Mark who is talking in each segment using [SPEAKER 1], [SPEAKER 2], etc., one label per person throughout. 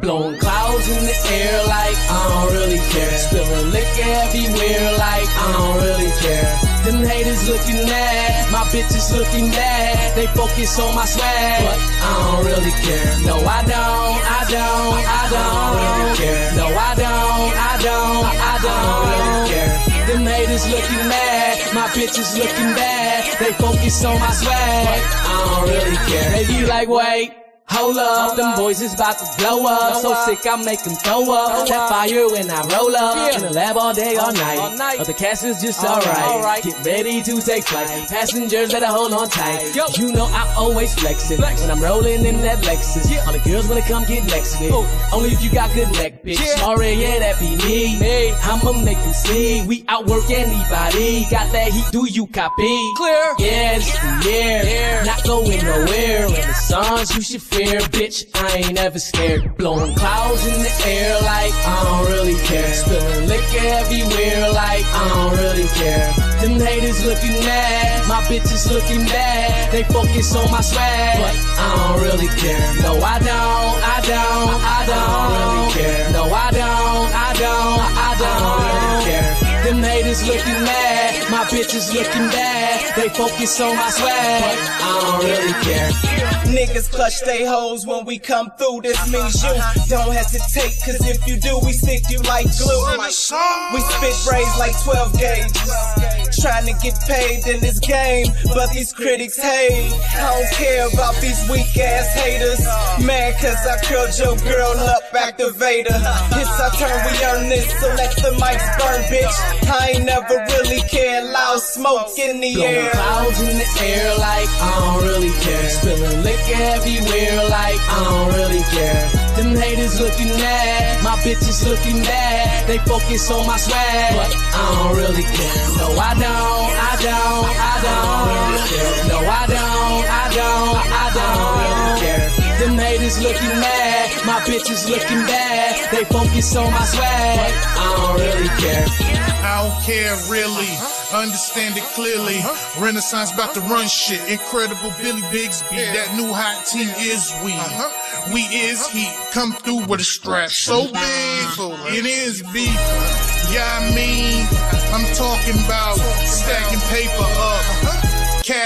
[SPEAKER 1] Blowing clouds in the air like I don't really care. Spilling liquor everywhere like I don't really care. Them haters looking mad, my bitches looking bad. They focus on my swag, but I don't really care. No, I don't, I don't, I don't my bitches looking bad. They focus on my swag, I don't really care. They be like, wait. Hold up, them boys is about to blow up. So sick, I make them throw up. That fire when I roll up. In the lab all day, all night. But the cast is just alright. Get ready to take flight. Passengers better hold on tight. You know I always flex it. When I'm rolling in that Lexus. All the girls wanna come get next with. Oh. Only if you got good neck, bitch. Alright, yeah, that be me. I'ma make them see. We outwork anybody. Got that heat, do you copy? Clear. Yeah, it's the year. Not going nowhere. In the songs you should bitch. I ain't ever scared. Blowing clouds in the air like I don't really care. Spilling liquor everywhere like I don't really care. Them haters looking mad, my bitches looking bad. They focus on my swag, but I don't really care. No, I don't, I don't, I don't really care. No, I don't, I don't, I don't really care. Them haters looking mad, bitches looking bad. They focus on my swag, but I don't really care.
[SPEAKER 2] Niggas clutch they hoes when we come through. This means you don't hesitate, cause if you do, we stick you like glue. We spit braids like 12 gauges. Trying to get paid in this game, but these critics hate. I don't care about these weak ass haters. Man, cause I curled your girl up, activator. It's our turn, we earn this, so let the mics burn, bitch. I ain't never really Smoke in the
[SPEAKER 1] Blowing
[SPEAKER 2] air.
[SPEAKER 1] clouds in the air like I don't really care. Spilling liquor everywhere like I don't really care. Them haters looking mad, my bitches looking bad. They focus on my swag, but I don't really care. No, I don't, I don't, I Them haters looking mad, my bitches looking bad. They focus on my swag, but I don't really care.
[SPEAKER 3] I don't care really. Understand it clearly. Renaissance about to run shit. Incredible Billy Bigsby. That new hot team is we. Uh-huh. We is heat. Come through with a strap so big. It is beef. Yeah, I mean, I'm talking about stacking paper up.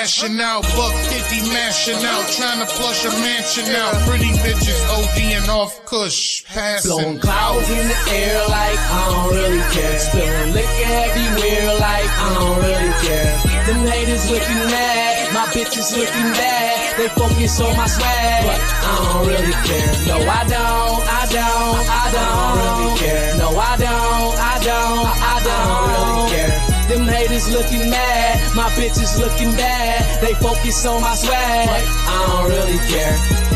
[SPEAKER 3] Cashing out, buck 50 mashing out, trying to flush a mansion out. Pretty bitches ODing off Kush,
[SPEAKER 1] Blowing clouds in the air like I don't really care. Spilling liquor everywhere like I don't really care. Them haters looking mad, my bitches looking bad. They focus on my swag, but I don't really care. No, I don't, I don't, I don't really care. No, Them haters looking mad, my bitches looking bad. They focus on my swag, I don't really care.